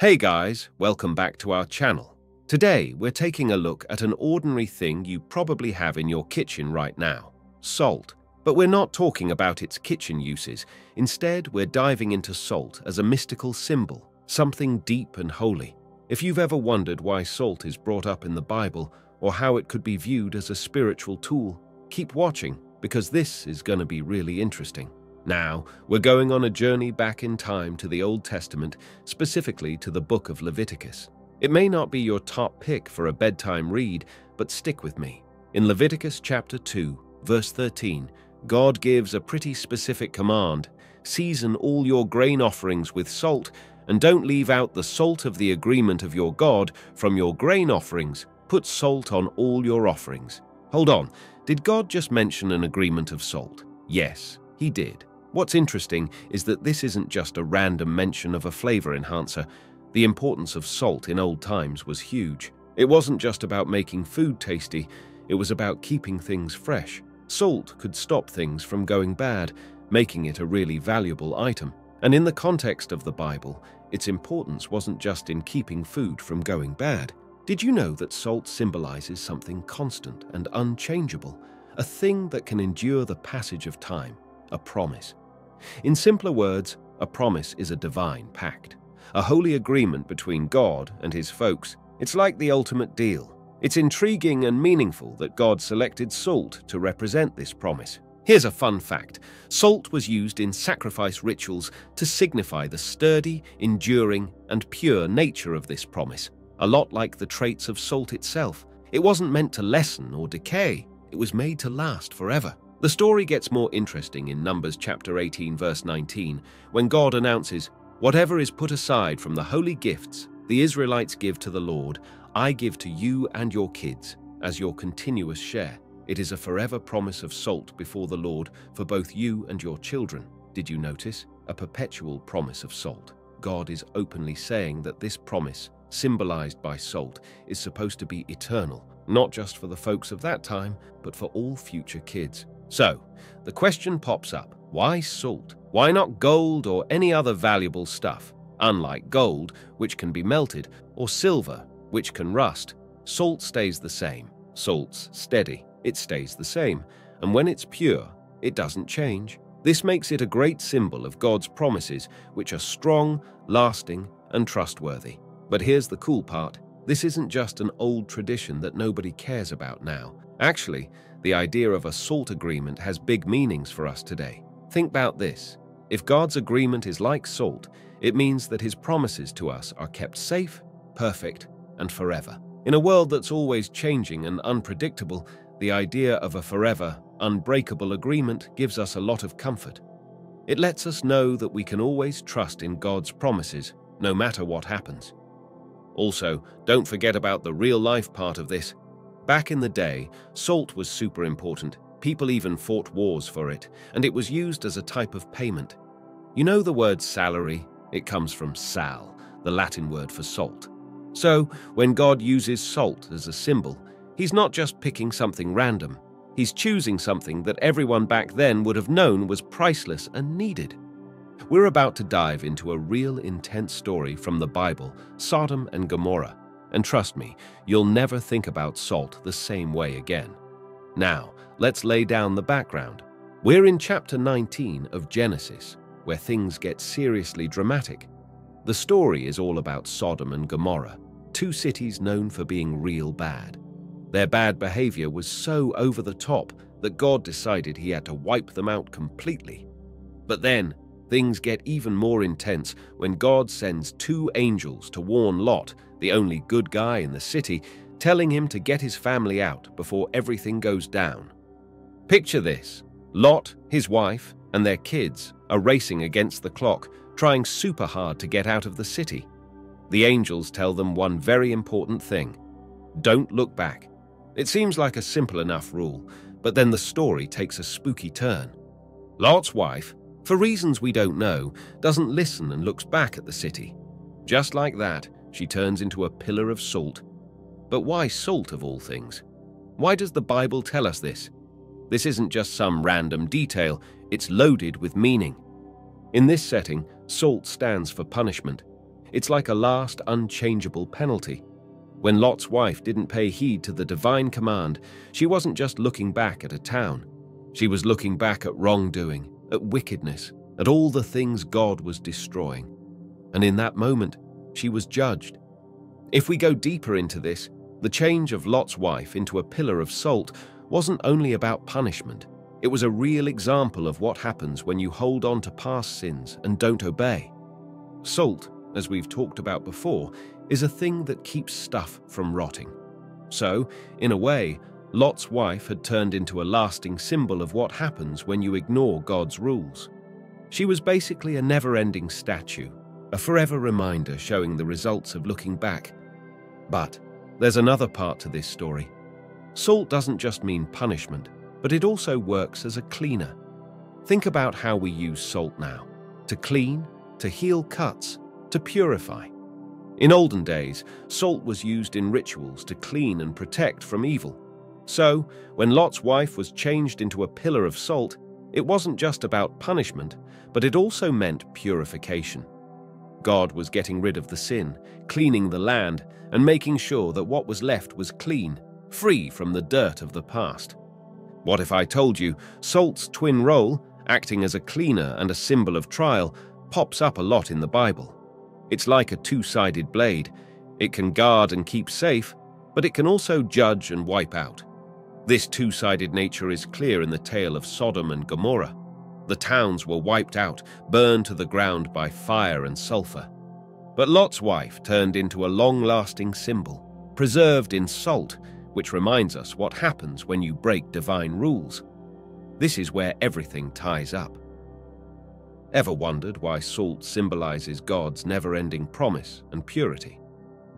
Hey guys, welcome back to our channel. Today, we're taking a look at an ordinary thing you probably have in your kitchen right now, salt. But we're not talking about its kitchen uses. Instead, we're diving into salt as a mystical symbol, something deep and holy. If you've ever wondered why salt is brought up in the Bible or how it could be viewed as a spiritual tool, keep watching because this is going to be really interesting. Now, we're going on a journey back in time to the Old Testament, specifically to the book of Leviticus. It may not be your top pick for a bedtime read, but stick with me. In Leviticus chapter 2, verse 13, God gives a pretty specific command season all your grain offerings with salt, and don't leave out the salt of the agreement of your God from your grain offerings. Put salt on all your offerings. Hold on, did God just mention an agreement of salt? Yes, he did. What's interesting is that this isn't just a random mention of a flavor enhancer. The importance of salt in old times was huge. It wasn't just about making food tasty, it was about keeping things fresh. Salt could stop things from going bad, making it a really valuable item. And in the context of the Bible, its importance wasn't just in keeping food from going bad. Did you know that salt symbolizes something constant and unchangeable, a thing that can endure the passage of time, a promise? In simpler words, a promise is a divine pact, a holy agreement between God and his folks. It's like the ultimate deal, it's intriguing and meaningful that God selected salt to represent this promise. Here's a fun fact. Salt was used in sacrifice rituals to signify the sturdy, enduring, and pure nature of this promise, a lot like the traits of salt itself. It wasn't meant to lessen or decay, it was made to last forever. The story gets more interesting in Numbers chapter 18 verse 19, when God announces, Whatever is put aside from the holy gifts the Israelites give to the Lord, I give to you and your kids as your continuous share. It is a forever promise of salt before the Lord for both you and your children. Did you notice? A perpetual promise of salt. God is openly saying that this promise, symbolized by salt, is supposed to be eternal, not just for the folks of that time, but for all future kids. So, the question pops up why salt? Why not gold or any other valuable stuff? Unlike gold, which can be melted, or silver, which can rust, salt stays the same. Salt's steady, it stays the same, and when it's pure, it doesn't change. This makes it a great symbol of God's promises, which are strong, lasting, and trustworthy. But here's the cool part. This isn't just an old tradition that nobody cares about now. Actually, the idea of a salt agreement has big meanings for us today. Think about this. If God's agreement is like salt, it means that his promises to us are kept safe, perfect, and forever. In a world that's always changing and unpredictable, the idea of a forever, unbreakable agreement gives us a lot of comfort. It lets us know that we can always trust in God's promises, no matter what happens. Also, don't forget about the real life part of this. Back in the day, salt was super important. People even fought wars for it, and it was used as a type of payment. You know the word salary? It comes from sal, the Latin word for salt. So, when God uses salt as a symbol, he's not just picking something random. He's choosing something that everyone back then would have known was priceless and needed. We're about to dive into a real intense story from the Bible, Sodom and Gomorrah. And trust me, you'll never think about salt the same way again. Now, let's lay down the background. We're in chapter 19 of Genesis, where things get seriously dramatic. The story is all about Sodom and Gomorrah, two cities known for being real bad. Their bad behavior was so over the top that God decided he had to wipe them out completely. But then, things get even more intense when God sends two angels to warn Lot, the only good guy in the city, telling him to get his family out before everything goes down. Picture this Lot, his wife, and their kids are racing against the clock trying super hard to get out of the city. The angels tell them one very important thing don't look back. It seems like a simple enough rule, but then the story takes a spooky turn. Lot's wife, for reasons we don't know, doesn't listen and looks back at the city. Just like that, she turns into a pillar of salt. But why salt of all things? Why does the Bible tell us this? This isn't just some random detail, it's loaded with meaning. In this setting, salt stands for punishment. It's like a last unchangeable penalty. When Lot's wife didn't pay heed to the divine command, she wasn't just looking back at a town. She was looking back at wrongdoing, at wickedness, at all the things God was destroying. And in that moment, she was judged. If we go deeper into this, the change of Lot's wife into a pillar of salt wasn't only about punishment, it was a real example of what happens when you hold on to past sins and don't obey. Salt, as we've talked about before, is a thing that keeps stuff from rotting. So, in a way, Lot's wife had turned into a lasting symbol of what happens when you ignore God's rules. She was basically a never-ending statue, a forever reminder showing the results of looking back. But there's another part to this story. Salt doesn't just mean punishment, but it also works as a cleaner. Think about how we use salt now to clean, to heal cuts, to purify. In olden days, salt was used in rituals to clean and protect from evil. So, when Lot's wife was changed into a pillar of salt, it wasn't just about punishment, but it also meant purification. God was getting rid of the sin, cleaning the land, and making sure that what was left was clean, free from the dirt of the past. What if I told you salt's twin role, acting as a cleaner and a symbol of trial, pops up a lot in the Bible? It's like a two-sided blade. It can guard and keep safe, but it can also judge and wipe out. This two-sided nature is clear in the tale of Sodom and Gomorrah. The towns were wiped out, burned to the ground by fire and sulfur. But Lot's wife turned into a long-lasting symbol, preserved in salt, which reminds us what happens when you break divine rules. This is where everything ties up. Ever wondered why salt symbolizes God's never-ending promise and purity?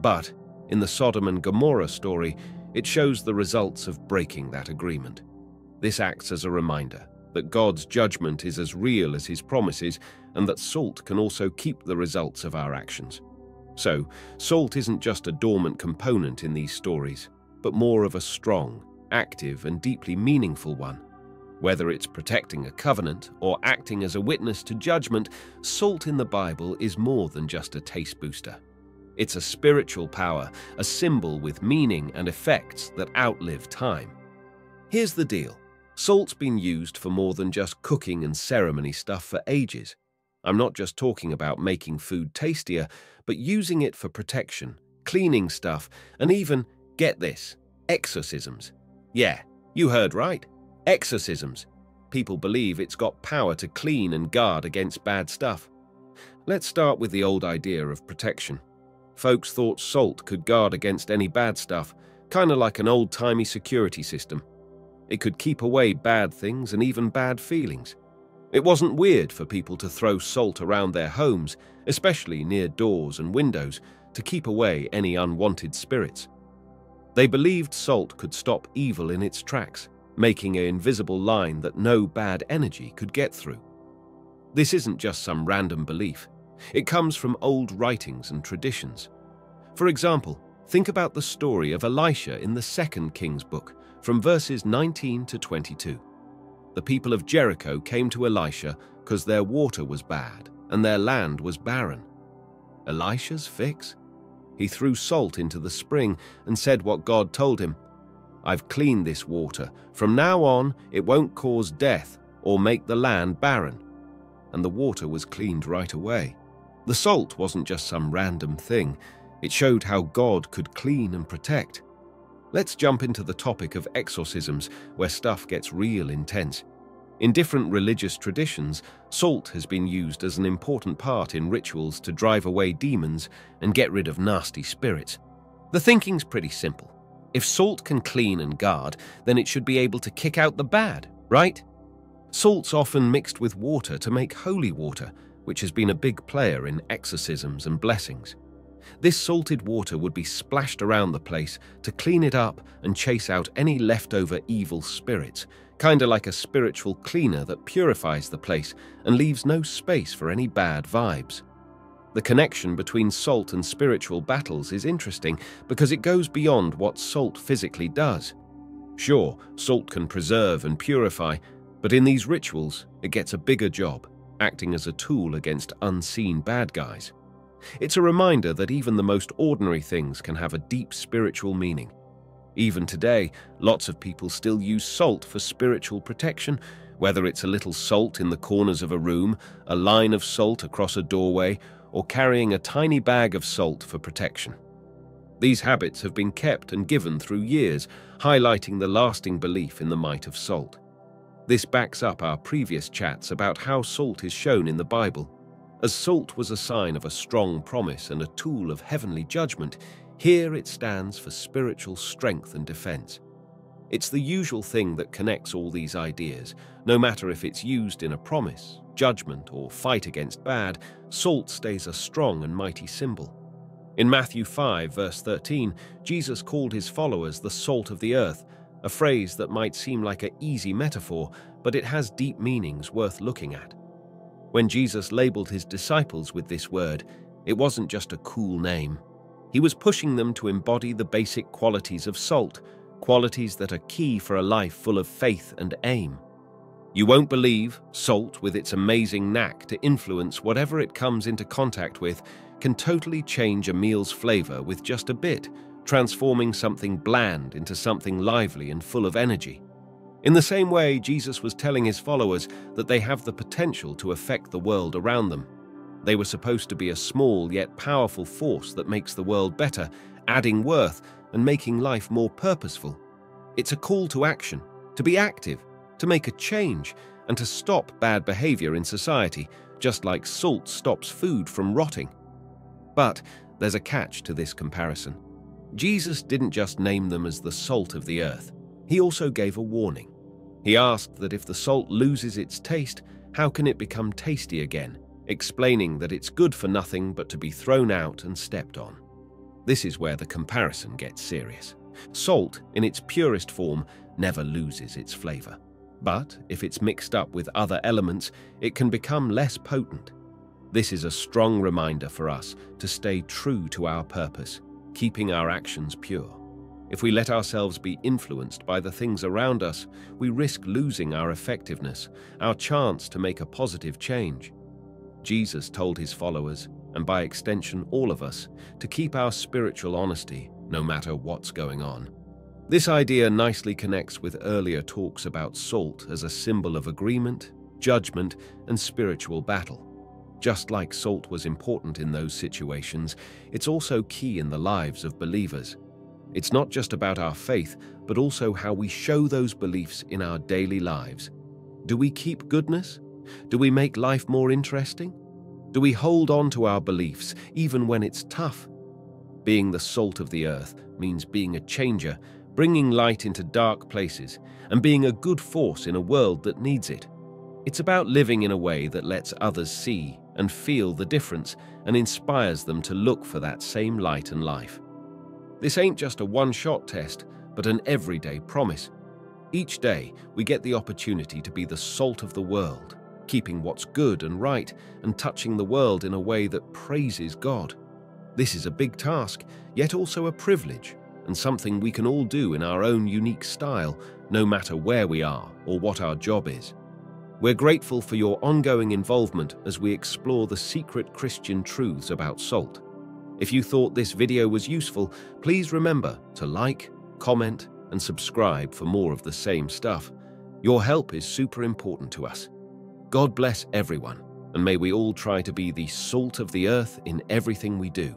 But, in the Sodom and Gomorrah story, it shows the results of breaking that agreement. This acts as a reminder that God's judgment is as real as his promises and that salt can also keep the results of our actions. So, salt isn't just a dormant component in these stories, but more of a strong, active and deeply meaningful one. Whether it's protecting a covenant or acting as a witness to judgment, salt in the Bible is more than just a taste booster. It's a spiritual power, a symbol with meaning and effects that outlive time. Here's the deal. Salt's been used for more than just cooking and ceremony stuff for ages. I'm not just talking about making food tastier, but using it for protection, cleaning stuff, and even, get this, exorcisms. Yeah, you heard right. Exorcisms. People believe it's got power to clean and guard against bad stuff. Let's start with the old idea of protection. Folks thought salt could guard against any bad stuff, kind of like an old-timey security system. It could keep away bad things and even bad feelings. It wasn't weird for people to throw salt around their homes, especially near doors and windows, to keep away any unwanted spirits. They believed salt could stop evil in its tracks, making an invisible line that no bad energy could get through. This isn't just some random belief. It comes from old writings and traditions. For example, think about the story of Elisha in the second King's book, from verses 19 to 22. The people of Jericho came to Elisha because their water was bad and their land was barren. Elisha's fix? He threw salt into the spring and said what God told him. I've cleaned this water. From now on, it won't cause death or make the land barren. And the water was cleaned right away. The salt wasn't just some random thing. It showed how God could clean and protect. Let's jump into the topic of exorcisms, where stuff gets real intense. In different religious traditions, salt has been used as an important part in rituals to drive away demons and get rid of nasty spirits. The thinking's pretty simple. If salt can clean and guard, then it should be able to kick out the bad, right? Salt's often mixed with water to make holy water, which has been a big player in exorcisms and blessings. This salted water would be splashed around the place to clean it up and chase out any leftover evil spirits, kinda like a spiritual cleaner that purifies the place and leaves no space for any bad vibes. The connection between salt and spiritual battles is interesting because it goes beyond what salt physically does. Sure, salt can preserve and purify, but in these rituals, it gets a bigger job, acting as a tool against unseen bad guys. It's a reminder that even the most ordinary things can have a deep spiritual meaning. Even today, lots of people still use salt for spiritual protection, whether it's a little salt in the corners of a room, a line of salt across a doorway, or carrying a tiny bag of salt for protection. These habits have been kept and given through years, highlighting the lasting belief in the might of salt. This backs up our previous chats about how salt is shown in the Bible. As salt was a sign of a strong promise and a tool of heavenly judgment, here it stands for spiritual strength and defense. It's the usual thing that connects all these ideas, no matter if it's used in a promise, judgment, or fight against bad, salt stays a strong and mighty symbol. In Matthew 5, verse 13, Jesus called his followers the salt of the earth, a phrase that might seem like an easy metaphor, but it has deep meanings worth looking at. When Jesus labeled his disciples with this word, it wasn't just a cool name. He was pushing them to embody the basic qualities of salt, qualities that are key for a life full of faith and aim. You won't believe, salt, with its amazing knack to influence whatever it comes into contact with, can totally change a meal's flavor with just a bit, transforming something bland into something lively and full of energy. In the same way, Jesus was telling his followers that they have the potential to affect the world around them. They were supposed to be a small yet powerful force that makes the world better, adding worth and making life more purposeful. It's a call to action, to be active, to make a change, and to stop bad behavior in society, just like salt stops food from rotting. But there's a catch to this comparison. Jesus didn't just name them as the salt of the earth, he also gave a warning. He asked that if the salt loses its taste, how can it become tasty again? explaining that it's good for nothing but to be thrown out and stepped on. This is where the comparison gets serious. Salt, in its purest form, never loses its flavour. But if it's mixed up with other elements, it can become less potent. This is a strong reminder for us to stay true to our purpose, keeping our actions pure. If we let ourselves be influenced by the things around us, we risk losing our effectiveness, our chance to make a positive change. Jesus told his followers, and by extension all of us, to keep our spiritual honesty no matter what's going on. This idea nicely connects with earlier talks about salt as a symbol of agreement, judgment, and spiritual battle. Just like salt was important in those situations, it's also key in the lives of believers. It's not just about our faith, but also how we show those beliefs in our daily lives. Do we keep goodness? Do we make life more interesting? Do we hold on to our beliefs even when it's tough? Being the salt of the earth means being a changer, bringing light into dark places, and being a good force in a world that needs it. It's about living in a way that lets others see and feel the difference and inspires them to look for that same light and life. This ain't just a one-shot test, but an everyday promise. Each day, we get the opportunity to be the salt of the world, keeping what's good and right, and touching the world in a way that praises God. This is a big task, yet also a privilege, and something we can all do in our own unique style, no matter where we are or what our job is. We're grateful for your ongoing involvement as we explore the secret Christian truths about salt. If you thought this video was useful, please remember to like, comment, and subscribe for more of the same stuff. Your help is super important to us. God bless everyone, and may we all try to be the salt of the earth in everything we do.